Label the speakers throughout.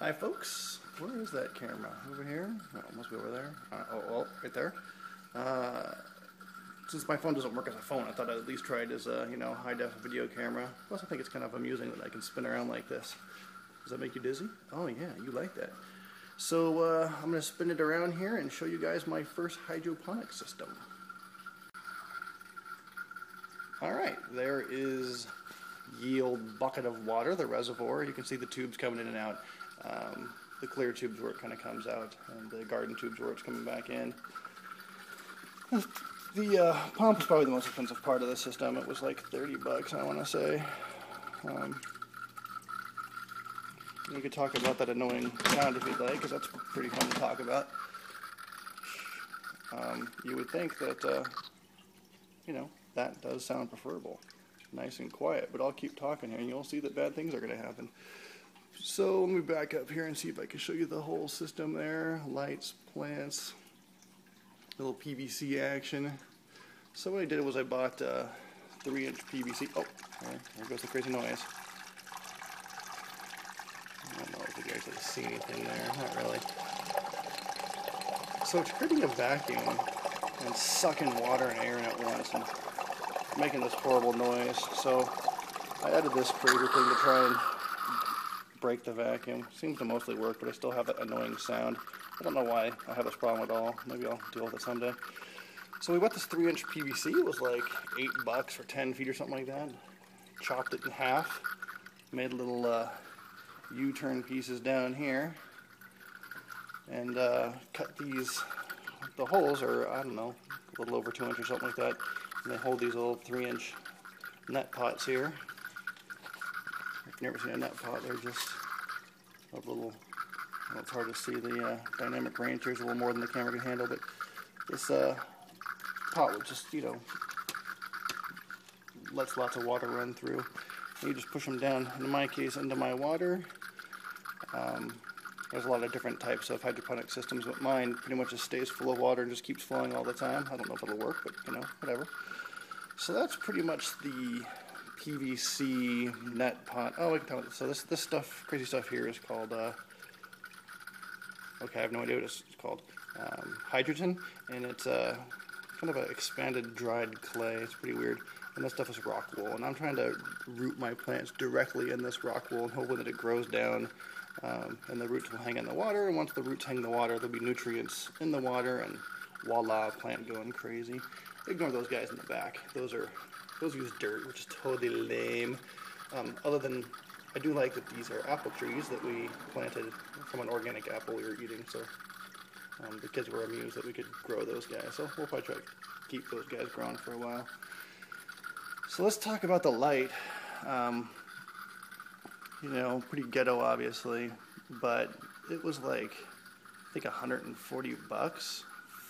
Speaker 1: Hi folks, where is that camera? Over here? Oh, it must be over there. Uh, oh, oh, right there. Uh, since my phone doesn't work as a phone, I thought I'd at least try it as a, you know, high def video camera. Plus I think it's kind of amusing that I can spin around like this. Does that make you dizzy? Oh yeah, you like that. So uh, I'm going to spin it around here and show you guys my first hydroponic system. Alright, there is yield bucket of water, the reservoir. You can see the tubes coming in and out. Um, the clear tubes where it kind of comes out, and the garden tubes where it's coming back in. The uh, pump is probably the most expensive part of the system. It was like 30 bucks, I want to say. Um, we could talk about that annoying sound if you'd like, because that's pretty fun to talk about. Um, you would think that, uh, you know, that does sound preferable. Nice and quiet, but I'll keep talking here and you'll see that bad things are going to happen. So let me back up here and see if I can show you the whole system there. Lights, plants, little PVC action. So what I did was I bought uh, 3 inch PVC. Oh, there, there goes the crazy noise. I don't know if you guys can see anything there. Not really. So it's creating a vacuum and sucking water and air in at once and making this horrible noise. So I added this crazy thing to try and break the vacuum. Seems to mostly work, but I still have that annoying sound. I don't know why I have this problem at all. Maybe I'll deal with it someday. So we bought this 3 inch PVC. It was like 8 bucks for 10 feet or something like that. Chopped it in half. Made little uh, U-turn pieces down here. And uh, cut these, the holes are, I don't know, a little over 2 inches or something like that. And they hold these little 3 inch net pots here. I've never seen a net pot. They're just a little, well, it's hard to see. The uh, dynamic range here is a little more than the camera can handle, but this uh, pot would just, you know, lets lots of water run through. And you just push them down, in my case, into my water. Um, there's a lot of different types of hydroponic systems, but mine pretty much just stays full of water and just keeps flowing all the time. I don't know if it'll work, but you know, whatever. So that's pretty much the PVC net pot. Oh, I can tell. So this this stuff, crazy stuff here is called. Uh, okay, I have no idea what it's called. Um, hydroton, and it's uh, kind of an expanded dried clay. It's pretty weird. And this stuff is rock wool, and I'm trying to root my plants directly in this rock wool, and hoping that it grows down, um, and the roots will hang in the water. And once the roots hang in the water, there'll be nutrients in the water, and voila, plant going crazy. Ignore those guys in the back. Those are those use dirt, which is totally lame. Um, other than, I do like that these are apple trees that we planted from an organic apple we were eating. So um, the kids were amused that we could grow those guys. So we'll probably try to keep those guys growing for a while. So let's talk about the light. Um, you know, pretty ghetto, obviously, but it was like I think 140 bucks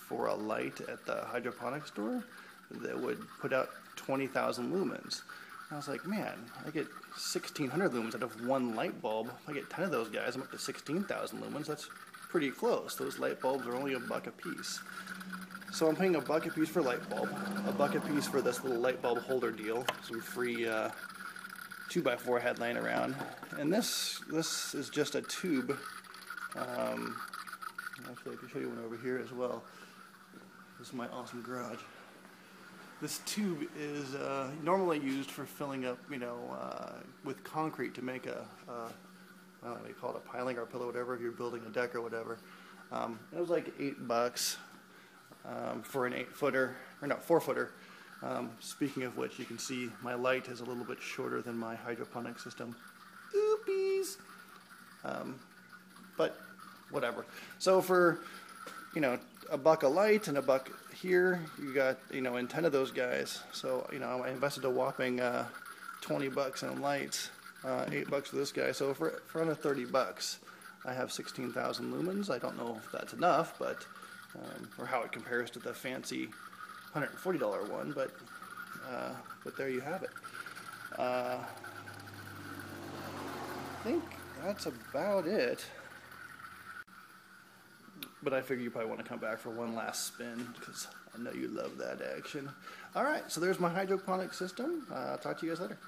Speaker 1: for a light at the hydroponic store that would put out 20,000 lumens. And I was like, man, I get 1,600 lumens out of one light bulb. If I get 10 of those guys, I'm up to 16,000 lumens. That's pretty close. Those light bulbs are only a buck a piece. So I'm paying a buck a piece for light bulb, a buck a piece for this little light bulb holder deal, some free uh, 2x4 head laying around. And this this is just a tube. Um, actually, I can show you one over here as well. This is my awesome garage. This tube is uh, normally used for filling up, you know, uh, with concrete to make a, don't know what you call it, a piling or a pillow, whatever, if you're building a deck or whatever. Um, it was like eight bucks um, for an eight footer, or no, four footer. Um, speaking of which, you can see my light is a little bit shorter than my hydroponic system. Oopies! Um, but whatever. So for, you know, a buck a light and a buck here, you got, you know, in 10 of those guys. So, you know, I invested a whopping uh, 20 bucks in lights, uh, 8 bucks for this guy. So for, for under 30 bucks, I have 16,000 lumens. I don't know if that's enough, but, um, or how it compares to the fancy $140 one, but, uh, but there you have it. Uh, I think that's about it but I figure you probably want to come back for one last spin because I know you love that action. All right, so there's my hydroponic system. Uh, I'll talk to you guys later.